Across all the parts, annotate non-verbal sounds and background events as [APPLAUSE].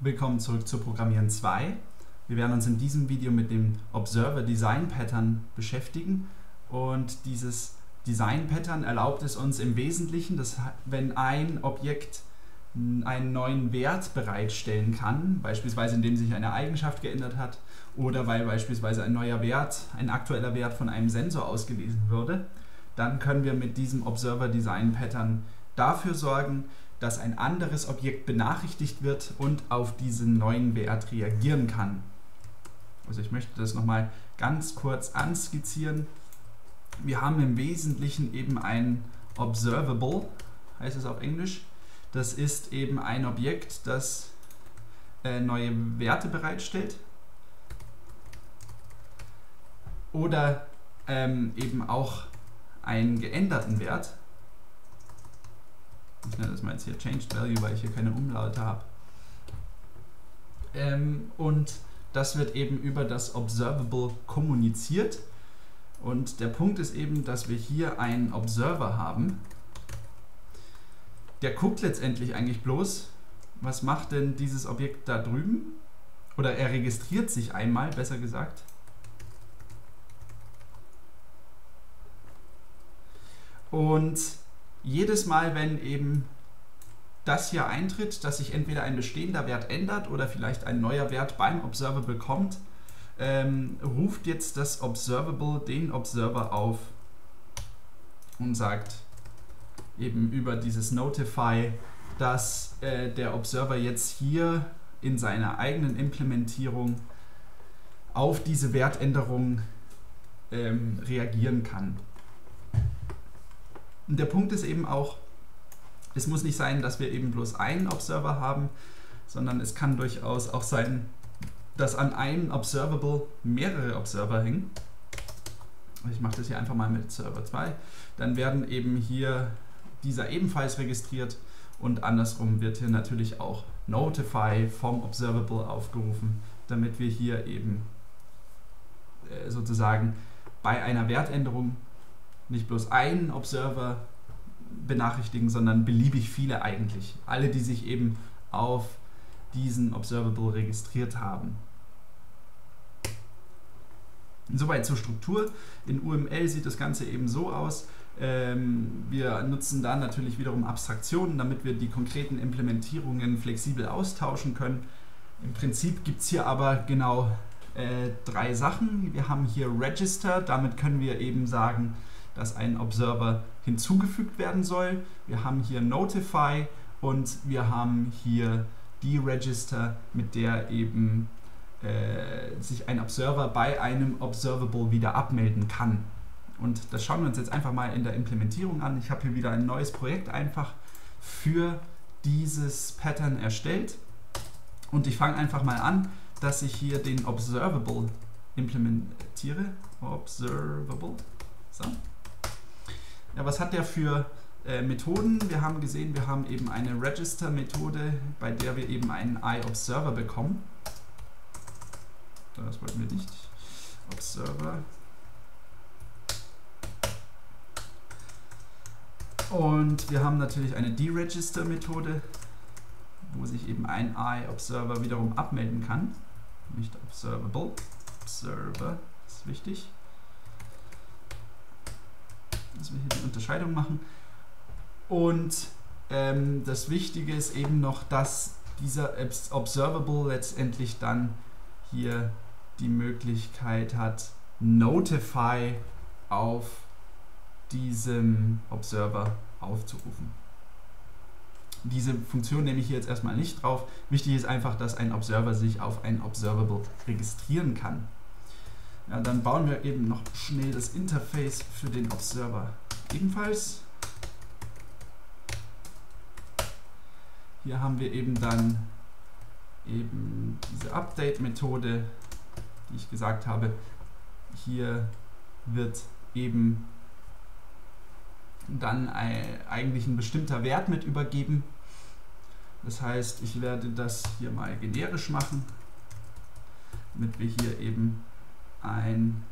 Willkommen zurück zu Programmieren 2. Wir werden uns in diesem Video mit dem Observer Design Pattern beschäftigen und dieses Design Pattern erlaubt es uns im Wesentlichen, dass wenn ein Objekt einen neuen Wert bereitstellen kann, beispielsweise indem sich eine Eigenschaft geändert hat oder weil beispielsweise ein neuer Wert, ein aktueller Wert von einem Sensor ausgelesen würde, dann können wir mit diesem Observer Design Pattern dafür sorgen, dass ein anderes Objekt benachrichtigt wird und auf diesen neuen Wert reagieren kann. Also ich möchte das nochmal ganz kurz anskizzieren. Wir haben im Wesentlichen eben ein Observable, heißt es auf Englisch. Das ist eben ein Objekt, das äh, neue Werte bereitstellt. Oder ähm, eben auch einen geänderten Wert. Ich nenne das jetzt hier Changed Value, weil ich hier keine Umlaute habe. Ähm, und das wird eben über das Observable kommuniziert. Und der Punkt ist eben, dass wir hier einen Observer haben. Der guckt letztendlich eigentlich bloß, was macht denn dieses Objekt da drüben? Oder er registriert sich einmal, besser gesagt. Und jedes Mal, wenn eben das hier eintritt, dass sich entweder ein bestehender Wert ändert oder vielleicht ein neuer Wert beim Observable kommt, ähm, ruft jetzt das Observable den Observer auf und sagt eben über dieses Notify, dass äh, der Observer jetzt hier in seiner eigenen Implementierung auf diese Wertänderung ähm, reagieren kann. Und der Punkt ist eben auch, es muss nicht sein, dass wir eben bloß einen Observer haben, sondern es kann durchaus auch sein, dass an einem Observable mehrere Observer hängen. Ich mache das hier einfach mal mit Server 2. Dann werden eben hier dieser ebenfalls registriert und andersrum wird hier natürlich auch Notify vom Observable aufgerufen, damit wir hier eben äh, sozusagen bei einer Wertänderung nicht bloß einen Observer benachrichtigen, sondern beliebig viele eigentlich. Alle, die sich eben auf diesen Observable registriert haben. Soweit zur Struktur. In UML sieht das Ganze eben so aus. Ähm, wir nutzen da natürlich wiederum Abstraktionen, damit wir die konkreten Implementierungen flexibel austauschen können. Im Prinzip gibt es hier aber genau äh, drei Sachen. Wir haben hier Register, damit können wir eben sagen, dass ein Observer hinzugefügt werden soll. Wir haben hier Notify und wir haben hier die Register, mit der eben äh, sich ein Observer bei einem Observable wieder abmelden kann. Und das schauen wir uns jetzt einfach mal in der Implementierung an. Ich habe hier wieder ein neues Projekt einfach für dieses Pattern erstellt. Und ich fange einfach mal an, dass ich hier den Observable implementiere. Observable. So. Ja, was hat der für äh, Methoden? Wir haben gesehen, wir haben eben eine Register-Methode, bei der wir eben einen iObserver bekommen. Das wollten wir nicht. Observer. Und wir haben natürlich eine Deregister-Methode, wo sich eben ein iObserver wiederum abmelden kann. Nicht observable. Observer ist wichtig dass wir hier die Unterscheidung machen. Und ähm, das Wichtige ist eben noch, dass dieser Observable letztendlich dann hier die Möglichkeit hat, Notify auf diesem Observer aufzurufen. Diese Funktion nehme ich hier jetzt erstmal nicht drauf. Wichtig ist einfach, dass ein Observer sich auf ein Observable registrieren kann. Ja, dann bauen wir eben noch schnell das Interface für den Observer ebenfalls. Hier haben wir eben dann eben diese Update-Methode, die ich gesagt habe. Hier wird eben dann eigentlich ein bestimmter Wert mit übergeben. Das heißt, ich werde das hier mal generisch machen, damit wir hier eben ein,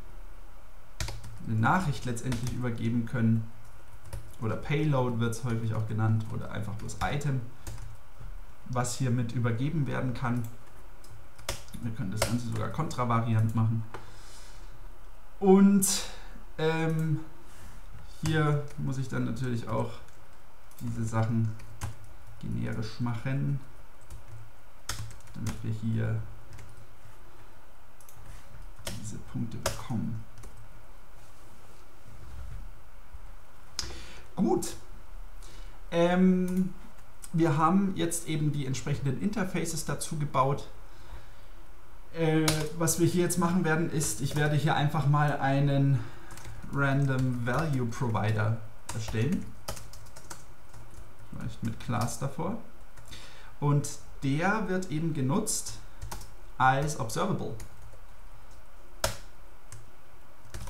eine Nachricht letztendlich übergeben können. Oder Payload wird es häufig auch genannt oder einfach bloß Item. was hier mit übergeben werden kann. Wir können das Ganze sogar kontravariant machen. Und ähm, hier muss ich dann natürlich auch diese Sachen generisch machen, damit wir hier diese Punkte bekommen. Gut. Ähm, wir haben jetzt eben die entsprechenden Interfaces dazu gebaut. Äh, was wir hier jetzt machen werden, ist, ich werde hier einfach mal einen Random Value Provider erstellen. Vielleicht mit Class davor. Und der wird eben genutzt als Observable.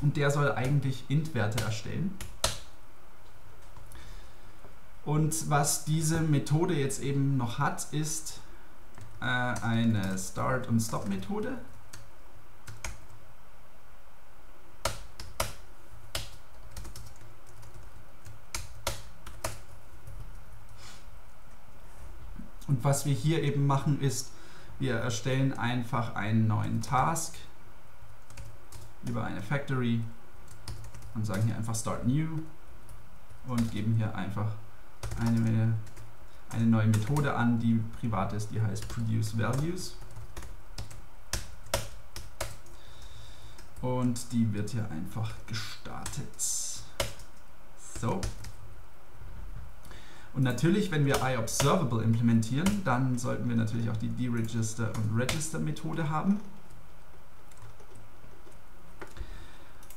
Und der soll eigentlich Int-Werte erstellen. Und was diese Methode jetzt eben noch hat, ist äh, eine Start- und Stop-Methode. Und was wir hier eben machen ist, wir erstellen einfach einen neuen Task über eine Factory und sagen hier einfach Start New und geben hier einfach eine, eine neue Methode an, die privat ist, die heißt Produce Values. Und die wird hier einfach gestartet. So. Und natürlich, wenn wir iObservable implementieren, dann sollten wir natürlich auch die deregister und register Methode haben.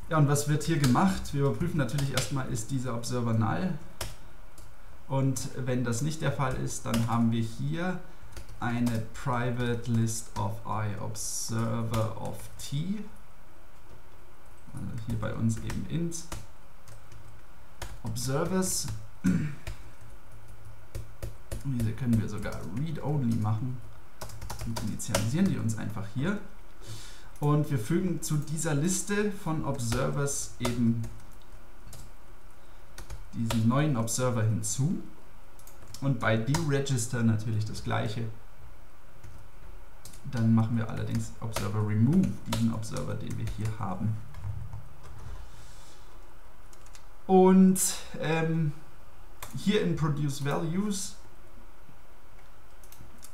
Ja, und was wird hier gemacht? Wir überprüfen natürlich erstmal, ist dieser Observer null. Und wenn das nicht der Fall ist, dann haben wir hier eine private list of i observer of t. Also hier bei uns eben int observers. Diese können wir sogar read-only machen und initialisieren die uns einfach hier. Und wir fügen zu dieser Liste von Observers eben diesen neuen Observer hinzu. Und bei deregister natürlich das gleiche. Dann machen wir allerdings Observer remove, diesen Observer, den wir hier haben. Und ähm, hier in Produce Values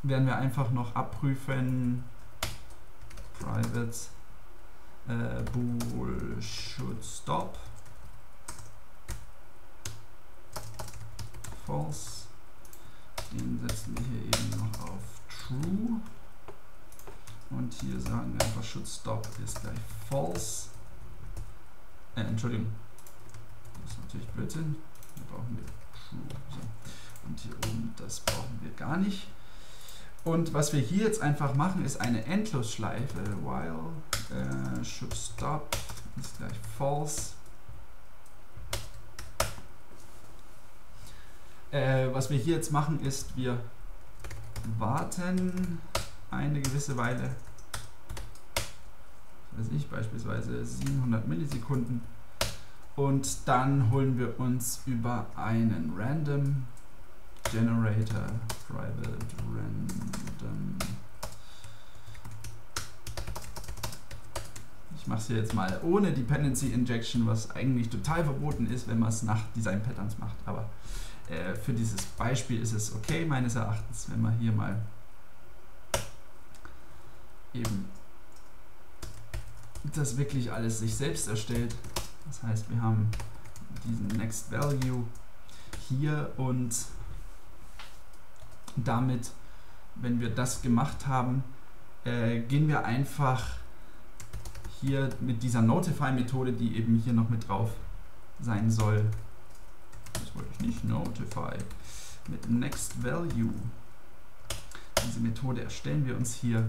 werden wir einfach noch abprüfen private äh, bool should stop false. Den setzen wir hier eben noch auf true. Und hier sagen wir einfach should stop ist gleich false. Äh, Entschuldigung. Das ist natürlich Blödsinn. Hier brauchen wir true. So. Und hier oben, das brauchen wir gar nicht. Und was wir hier jetzt einfach machen, ist eine Endlosschleife. While äh, should stop ist gleich false. Äh, was wir hier jetzt machen, ist, wir warten eine gewisse Weile, weiß ich, beispielsweise 700 Millisekunden und dann holen wir uns über einen Random Generator Private Random Ich mache es hier jetzt mal ohne Dependency Injection, was eigentlich total verboten ist, wenn man es nach Design Patterns macht, aber äh, für dieses Beispiel ist es okay, meines Erachtens, wenn man hier mal eben das wirklich alles sich selbst erstellt. Das heißt, wir haben diesen Next Value hier und damit, wenn wir das gemacht haben, äh, gehen wir einfach hier mit dieser Notify-Methode, die eben hier noch mit drauf sein soll, das wollte ich nicht, Notify, mit Next Value. Diese Methode erstellen wir uns hier.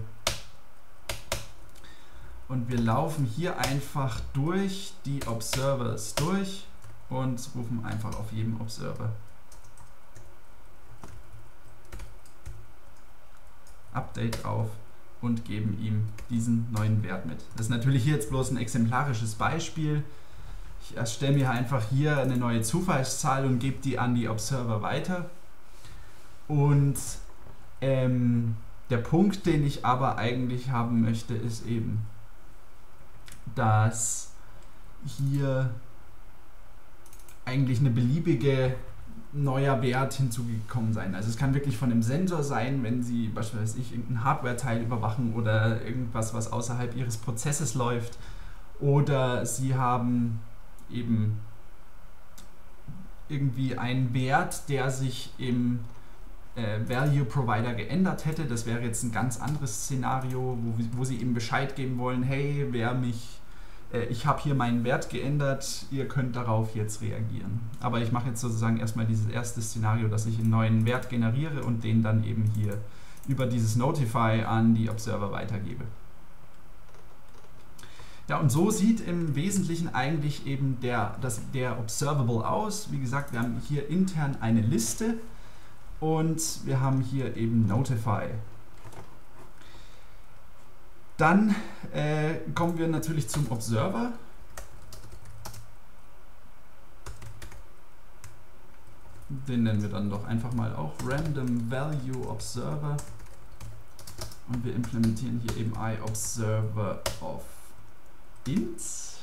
Und wir laufen hier einfach durch die Observers durch und rufen einfach auf jedem Observer Update auf und geben ihm diesen neuen Wert mit. Das ist natürlich hier jetzt bloß ein exemplarisches Beispiel. Ich erstelle mir einfach hier eine neue Zufallszahl und gebe die an die Observer weiter. Und Ähm, der Punkt, den ich aber eigentlich haben möchte, ist eben, dass hier eigentlich eine beliebige neuer Wert hinzugekommen sein. Also es kann wirklich von einem Sensor sein, wenn Sie beispielsweise irgendein Hardware-Teil überwachen oder irgendwas, was außerhalb Ihres Prozesses läuft. Oder Sie haben eben irgendwie einen Wert, der sich im äh, Value Provider geändert hätte. Das wäre jetzt ein ganz anderes Szenario, wo, wo Sie eben Bescheid geben wollen, hey, wer mich ich habe hier meinen Wert geändert, ihr könnt darauf jetzt reagieren. Aber ich mache jetzt sozusagen erstmal dieses erste Szenario, dass ich einen neuen Wert generiere und den dann eben hier über dieses Notify an die Observer weitergebe. Ja, und so sieht im Wesentlichen eigentlich eben der, das, der Observable aus. Wie gesagt, wir haben hier intern eine Liste und wir haben hier eben Notify. Dann äh, kommen wir natürlich zum Observer. Den nennen wir dann doch einfach mal auch Random Value Observer. Und wir implementieren hier eben iObserver of int. So.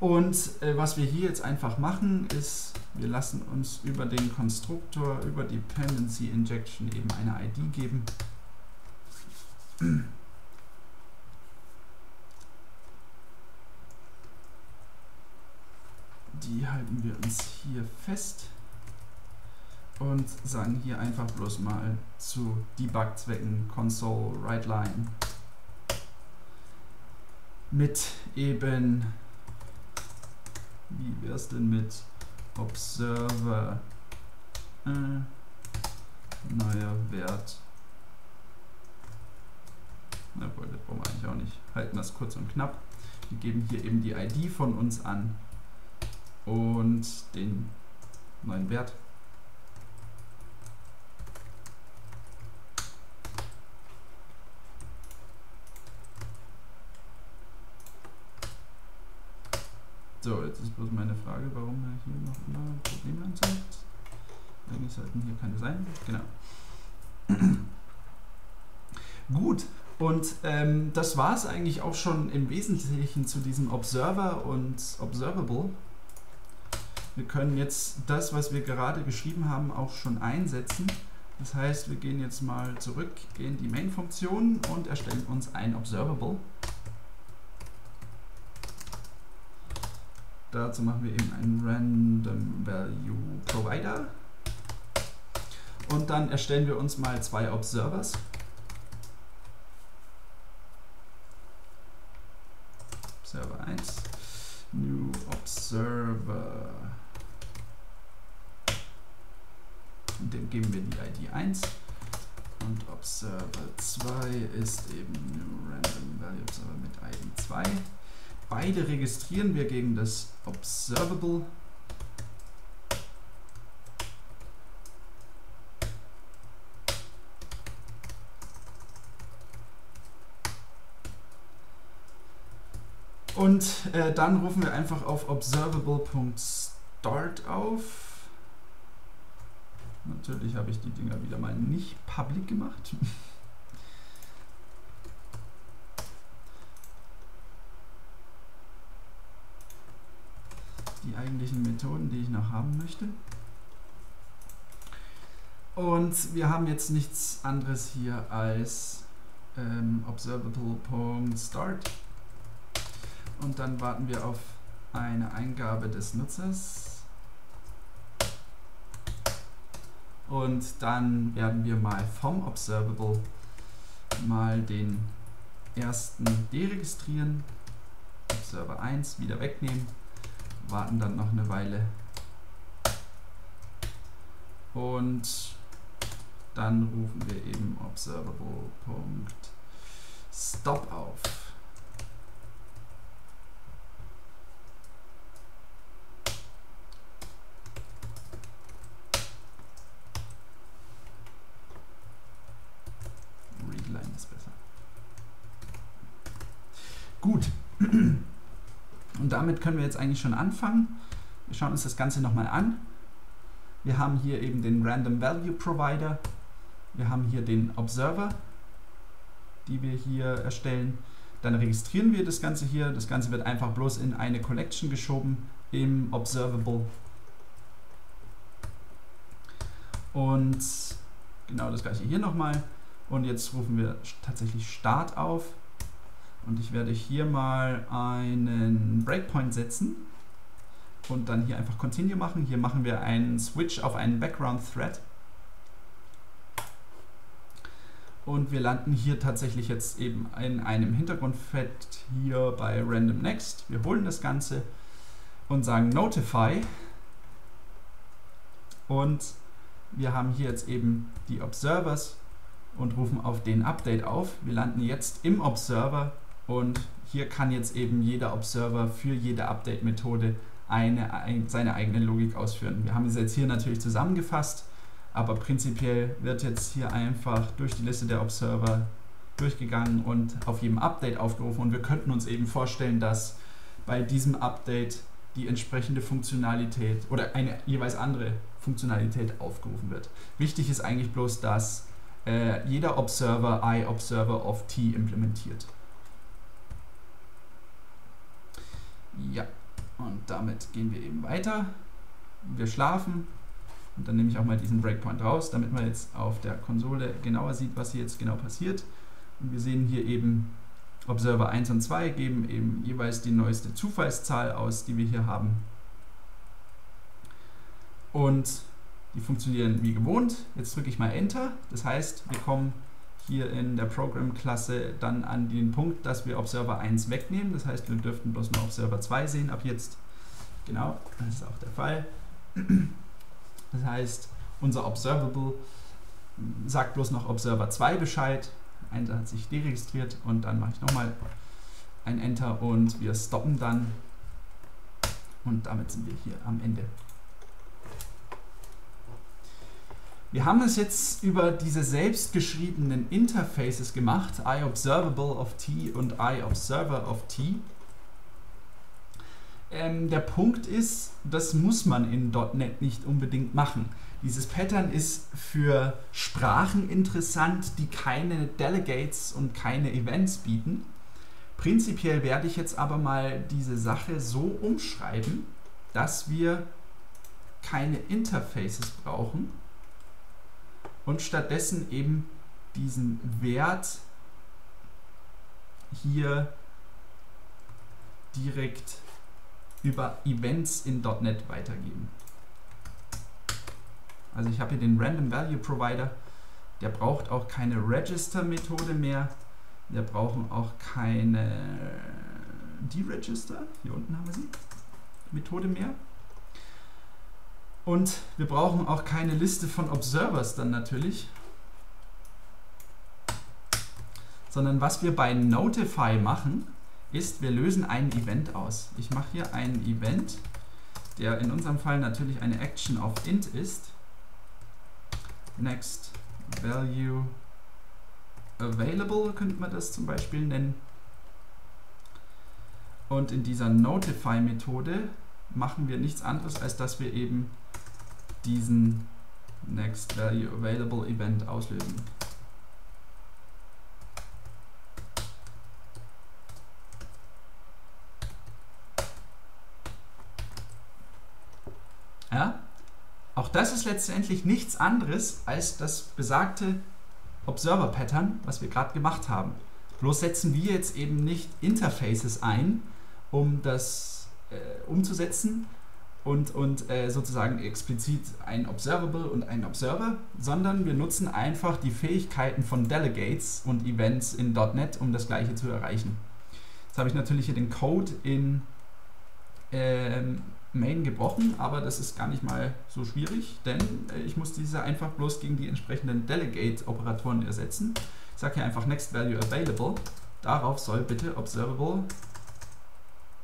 Und äh, was wir hier jetzt einfach machen, ist wir lassen uns über den Konstruktor, über Dependency Injection eben eine ID geben. Die halten wir uns hier fest und sagen hier einfach bloß mal zu Debug-Zwecken console writeLine mit eben, wie wäre es denn mit Observer äh, neuer Wert. Na wohl, das brauchen wir eigentlich auch nicht. Halten das kurz und knapp. Wir geben hier eben die ID von uns an und den neuen Wert. So, jetzt ist bloß meine Frage, warum er hier noch immer Probleme anzeigt. Eigentlich sollten hier keine sein. Genau. [CLEARS THROAT] Gut, und ähm, das war es eigentlich auch schon im Wesentlichen zu diesem Observer und Observable. Wir können jetzt das, was wir gerade geschrieben haben, auch schon einsetzen. Das heißt, wir gehen jetzt mal zurück in die Main-Funktion und erstellen uns ein Observable. Dazu machen wir eben einen Random Value Provider. Und dann erstellen wir uns mal zwei Observers. Observer 1, New Observer. Und dem geben wir die ID 1. Und Observer 2 ist eben New Random Value Observer mit ID 2. Beide registrieren wir gegen das Observable. Und äh, dann rufen wir einfach auf observable.start auf. Natürlich habe ich die Dinger wieder mal nicht public gemacht. [LAUGHS] eigentlichen Methoden, die ich noch haben möchte. Und wir haben jetzt nichts anderes hier als ähm, observable.start und dann warten wir auf eine Eingabe des Nutzers. Und dann werden wir mal vom Observable mal den ersten deregistrieren, Observer 1 wieder wegnehmen warten dann noch eine Weile. Und dann rufen wir eben observable.stop auf. Readline ist besser. Gut. Und damit können wir jetzt eigentlich schon anfangen. Wir schauen uns das Ganze nochmal an. Wir haben hier eben den Random Value Provider. Wir haben hier den Observer, die wir hier erstellen. Dann registrieren wir das Ganze hier. Das Ganze wird einfach bloß in eine Collection geschoben im Observable. Und genau das gleiche hier nochmal. Und jetzt rufen wir tatsächlich Start auf. Und ich werde hier mal einen Breakpoint setzen und dann hier einfach Continue machen. Hier machen wir einen Switch auf einen Background Thread. Und wir landen hier tatsächlich jetzt eben in einem Hintergrundfett hier bei Random Next. Wir holen das Ganze und sagen Notify. Und wir haben hier jetzt eben die Observers und rufen auf den Update auf. Wir landen jetzt im Observer und hier kann jetzt eben jeder Observer für jede Update-Methode eine, ein, seine eigene Logik ausführen. Wir haben es jetzt hier natürlich zusammengefasst, aber prinzipiell wird jetzt hier einfach durch die Liste der Observer durchgegangen und auf jedem Update aufgerufen und wir könnten uns eben vorstellen, dass bei diesem Update die entsprechende Funktionalität oder eine jeweils andere Funktionalität aufgerufen wird. Wichtig ist eigentlich bloß, dass äh, jeder Observer iObserver of t implementiert. Ja, und damit gehen wir eben weiter. Wir schlafen. Und dann nehme ich auch mal diesen Breakpoint raus, damit man jetzt auf der Konsole genauer sieht, was hier jetzt genau passiert. Und wir sehen hier eben Observer 1 und 2 geben eben jeweils die neueste Zufallszahl aus, die wir hier haben. Und die funktionieren wie gewohnt. Jetzt drücke ich mal Enter. Das heißt, wir kommen hier in der Program-Klasse dann an den Punkt, dass wir Observer 1 wegnehmen. Das heißt, wir dürften bloß noch Observer 2 sehen ab jetzt. Genau, das ist auch der Fall. Das heißt, unser Observable sagt bloß noch Observer 2 Bescheid. Einer hat sich deregistriert und dann mache ich nochmal ein Enter und wir stoppen dann. Und damit sind wir hier am Ende. Wir haben es jetzt über diese selbstgeschriebenen Interfaces gemacht, iObservable of T und iObserver of T. Ähm, der Punkt ist, das muss man in .NET nicht unbedingt machen. Dieses Pattern ist für Sprachen interessant, die keine Delegates und keine Events bieten. Prinzipiell werde ich jetzt aber mal diese Sache so umschreiben, dass wir keine Interfaces brauchen, und stattdessen eben diesen Wert hier direkt über Events in .NET weitergeben. Also ich habe hier den Random Value Provider, der braucht auch keine Register-Methode mehr, wir brauchen auch keine Deregister, hier unten haben wir sie, Methode mehr. Und wir brauchen auch keine Liste von Observers dann natürlich. Sondern was wir bei Notify machen, ist, wir lösen ein Event aus. Ich mache hier ein Event, der in unserem Fall natürlich eine Action auf int ist. Next value available könnte man das zum Beispiel nennen. Und in dieser Notify-Methode machen wir nichts anderes, als dass wir eben diesen Next Value Available Event auslösen. Ja? Auch das ist letztendlich nichts anderes als das besagte Observer Pattern, was wir gerade gemacht haben. Bloß setzen wir jetzt eben nicht Interfaces ein, um das äh, umzusetzen, und, und äh, sozusagen explizit ein Observable und ein Observer, sondern wir nutzen einfach die Fähigkeiten von Delegates und Events in .NET, um das gleiche zu erreichen. Jetzt habe ich natürlich hier den Code in ähm, Main gebrochen, aber das ist gar nicht mal so schwierig, denn äh, ich muss diese einfach bloß gegen die entsprechenden Delegate-Operatoren ersetzen. Ich sage hier einfach Next Value Available. Darauf soll bitte Observable,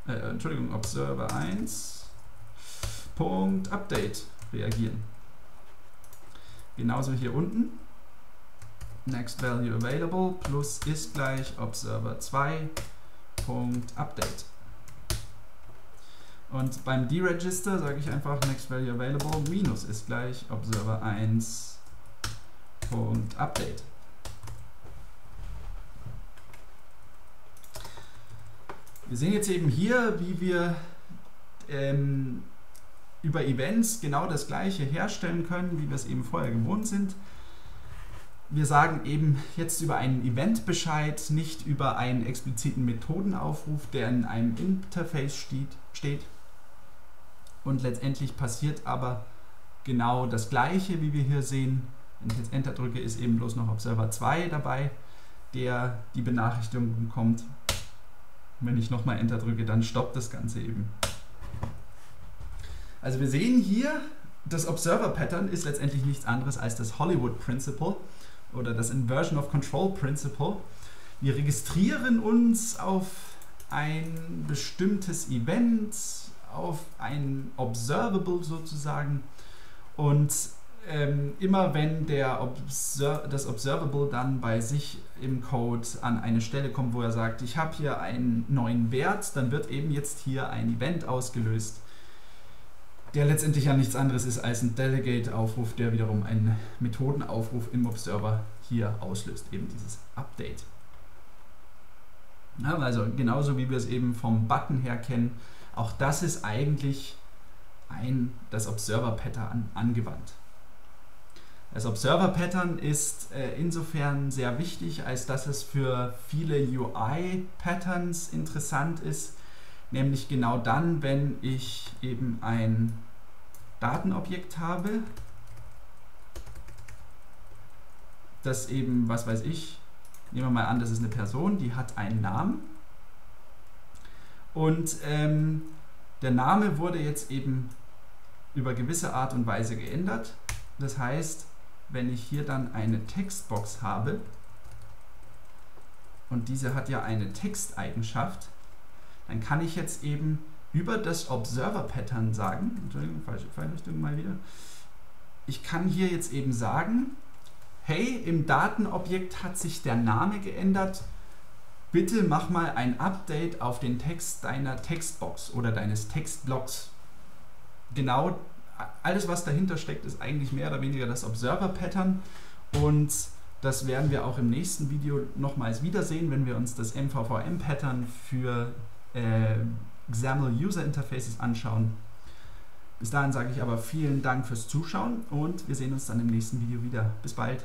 äh, Entschuldigung, Observer 1 Punkt Update reagieren. Genauso hier unten. Next Value Available plus ist gleich Observer 2 Punkt Update. Und beim deregister sage ich einfach next value available minus ist gleich observer 1 Punkt update. Wir sehen jetzt eben hier, wie wir ähm, über Events genau das gleiche herstellen können, wie wir es eben vorher gewohnt sind. Wir sagen eben jetzt über einen Eventbescheid, nicht über einen expliziten Methodenaufruf, der in einem Interface steht. Und letztendlich passiert aber genau das gleiche, wie wir hier sehen. Wenn ich jetzt Enter drücke, ist eben bloß noch Observer 2 dabei, der die Benachrichtigung bekommt. wenn ich nochmal Enter drücke, dann stoppt das Ganze eben. Also wir sehen hier, das Observer Pattern ist letztendlich nichts anderes als das Hollywood Principle oder das Inversion of Control Principle. Wir registrieren uns auf ein bestimmtes Event, auf ein Observable sozusagen und ähm, immer wenn der Obser das Observable dann bei sich im Code an eine Stelle kommt, wo er sagt, ich habe hier einen neuen Wert, dann wird eben jetzt hier ein Event ausgelöst der letztendlich ja nichts anderes ist als ein Delegate-Aufruf, der wiederum einen Methodenaufruf im Observer hier auslöst, eben dieses Update. Also genauso wie wir es eben vom Button her kennen, auch das ist eigentlich ein, das Observer-Pattern angewandt. Das Observer-Pattern ist äh, insofern sehr wichtig, als dass es für viele UI-Patterns interessant ist, nämlich genau dann, wenn ich eben ein Datenobjekt habe, das eben, was weiß ich, nehmen wir mal an, das ist eine Person, die hat einen Namen und ähm, der Name wurde jetzt eben über gewisse Art und Weise geändert. Das heißt, wenn ich hier dann eine Textbox habe und diese hat ja eine Texteigenschaft, dann kann ich jetzt eben über das Observer-Pattern sagen, Entschuldigung, falsche Pfeilrichtung mal wieder, ich kann hier jetzt eben sagen, hey, im Datenobjekt hat sich der Name geändert, bitte mach mal ein Update auf den Text deiner Textbox oder deines Textblocks. Genau, alles was dahinter steckt, ist eigentlich mehr oder weniger das Observer-Pattern und das werden wir auch im nächsten Video nochmals wiedersehen, wenn wir uns das MVVM-Pattern für äh, XAML User Interfaces anschauen. Bis dahin sage ich aber vielen Dank fürs Zuschauen und wir sehen uns dann im nächsten Video wieder. Bis bald.